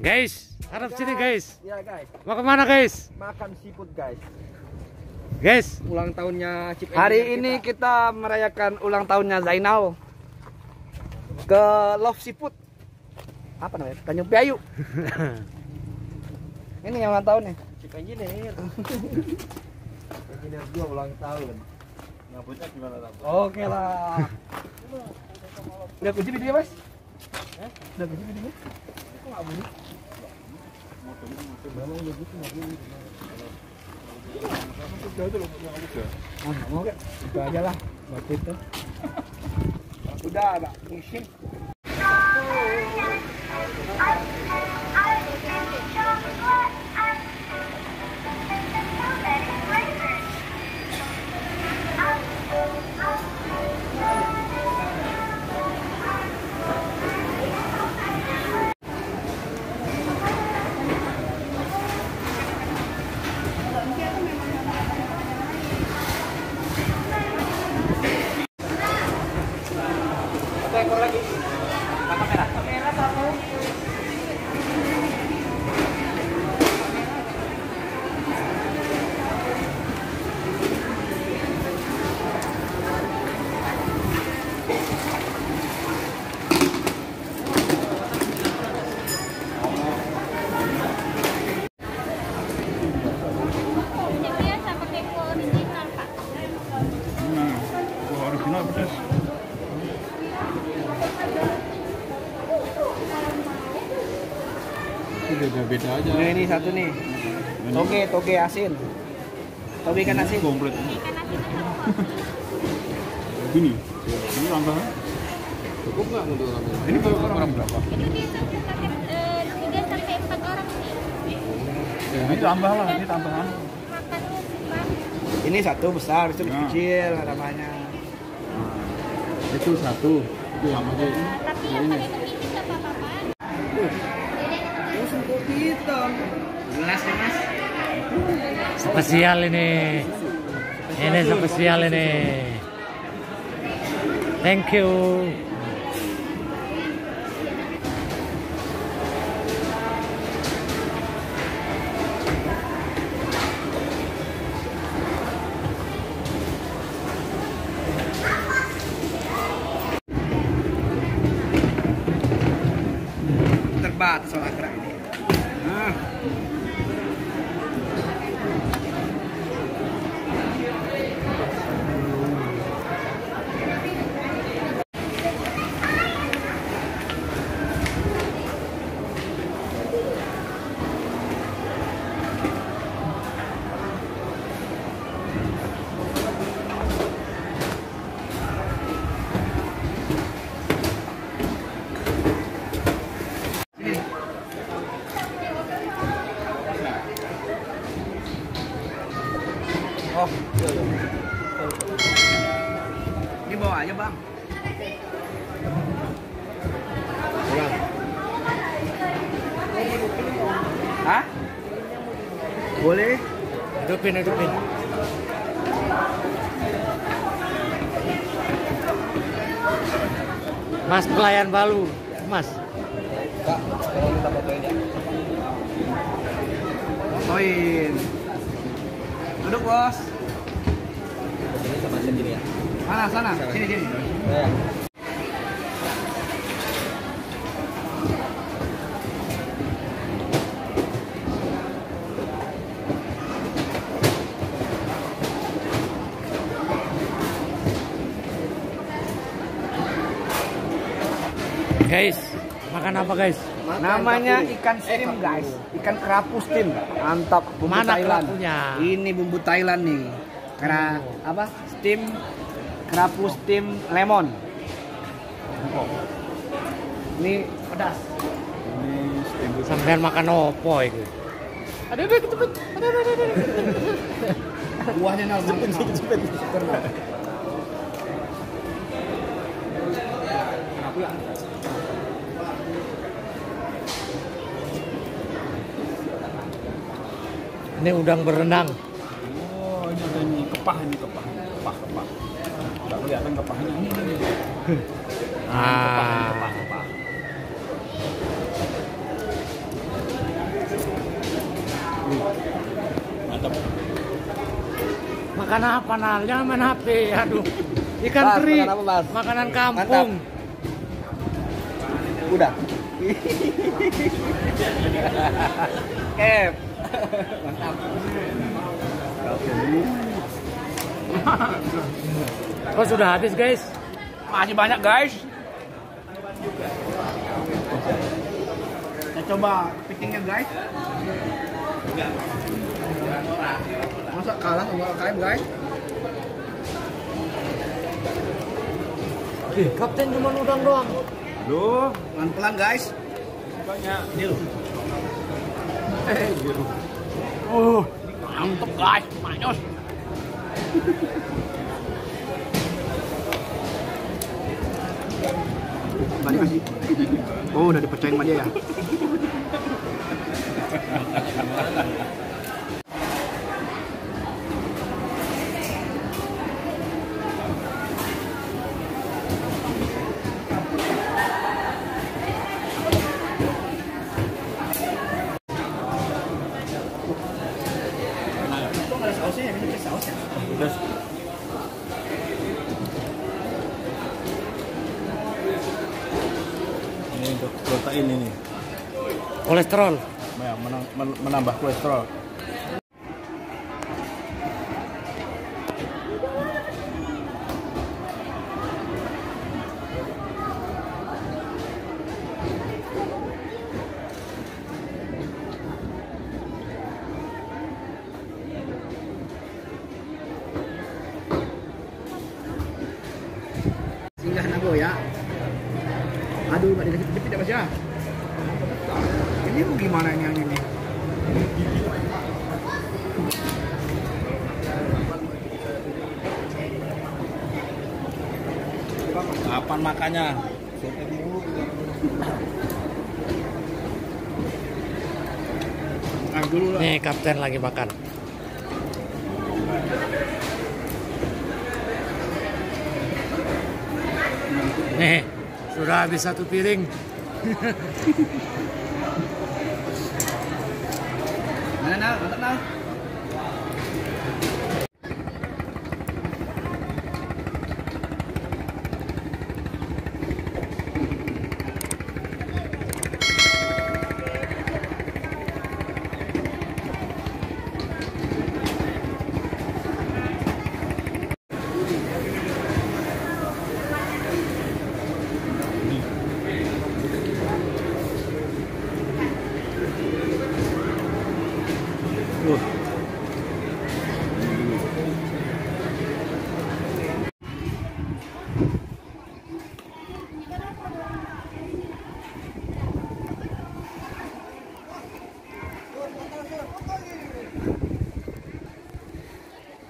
Guys, harap sini guys. Ya guys, Mau ke mana guys? makan seafood guys. Guys, Ulang tahunnya Chip Hari ini kita merayakan ulang tahunnya Zainal ke Love Seafood. Apa namanya? Tanjung Piayu. ini yang ulang tahun nih. Chip Engineer. Engineer gua ulang tahun. Ngabutnya gimana lah? Oke lah. Udah kunci videonya, Mas? Udah kunci videonya? Ah, mau aja lah, buat itu. Udah agak musim. Pedas. Itu beda-beda aja. Nah, ini satu nih. Toge, toge asin. Toge ikan asin. komplit. Asin aja. Gini, ini tambahan. Cukup nggak untuk Ini kalau orang berapa? Ini bisa eh, tiga sampai empat orang nih. Ya, ini tambah lah, ini tambahan. Ini satu besar, itu Ya. kecil namanya. Itu satu. Itu yang. Nah, tapi yang pakai nggak apa-apa. Hitam. Gelas ya, Mas. spesial ini. Ini spesial ini. Thank you. Grazie, sono a grazie. Aja, Bang. Hah? Boleh? Hidupin, hidupin. Mas pelayan balu, Mas. Kak, kita fotoin ya. Duduk, Bos. Ini sama sendiri ya. Mana sana? Sini, sini. Ya. Guys, makan apa guys? Namanya ikan steam, guys. Ikan kerapu steam. Mantap, bumbu Mana Thailand. kerapunya? Ini bumbu Thailand nih. Kera apa? Steam kerapu steam lemon. Ini pedas. Ini steamboat. Sampean makan opo itu? Aduh, aduh, cepet. Aduh, aduh, aduh. Buahnya nal, cepet, cepet, cepet. Ini udang berenang. Oh, ini ada ini kepah ini kepah. Kepah, kepah kelihatan ini ah. Makan apa nal? Jangan main HP aduh. Ikan mas, teri. makanan kampung. Udah. Kep. Mantap. Oh sudah habis guys. Masih banyak guys. Kita coba pickingnya guys. Masa kalah sama KM guys? Ih, kapten cuma udang doang. Duh, pelan-pelan guys. Banyak. Oh, mantep guys, manyos. Balik kasih. Oh, udah dipercayain sama dia ya. Udah. Ini untuk protein ini. Kolesterol. Ya, menambah kolesterol. Singgah nago ya. Aduh, nggak dikasih jepit ya mas ya. Ini gimana ini yang ini? Kapan makannya? Nih kapten lagi makan. Nih, sudah habis satu piring. Mana nah,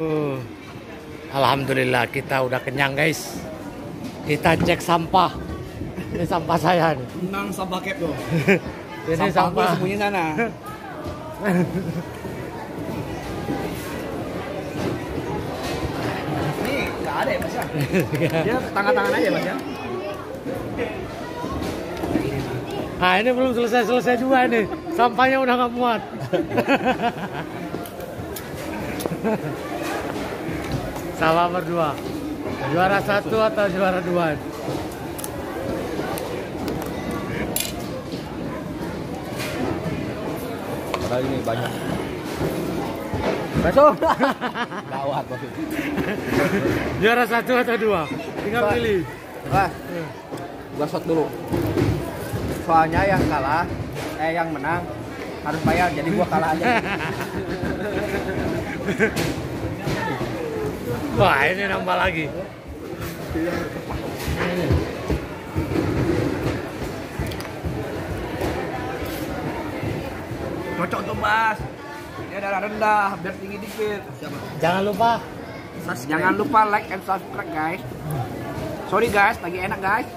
Uh, Alhamdulillah kita udah kenyang guys. Kita cek sampah. Ini sampah saya nih. Menang sampah kep tuh. Ini Sampah sampah. sembunyi sana. Ini nggak ada ya mas ya? Dia tangan-tangan aja mas ya? Nah ini belum selesai-selesai juga nih. Sampahnya udah nggak muat. Sama berdua. Juara satu atau juara dua? Padahal ini banyak. Besok. Gawat. Juara satu atau dua? Tinggal pilih. Wah, gua shot dulu. Soalnya yang kalah, eh yang menang harus bayar, jadi gua kalah aja. Wah ini nambah lagi. Cocok tuh mas. Ini darah rendah, biar tinggi dikit. Jangan lupa Jangan lupa like and subscribe guys. Sorry guys, lagi enak guys.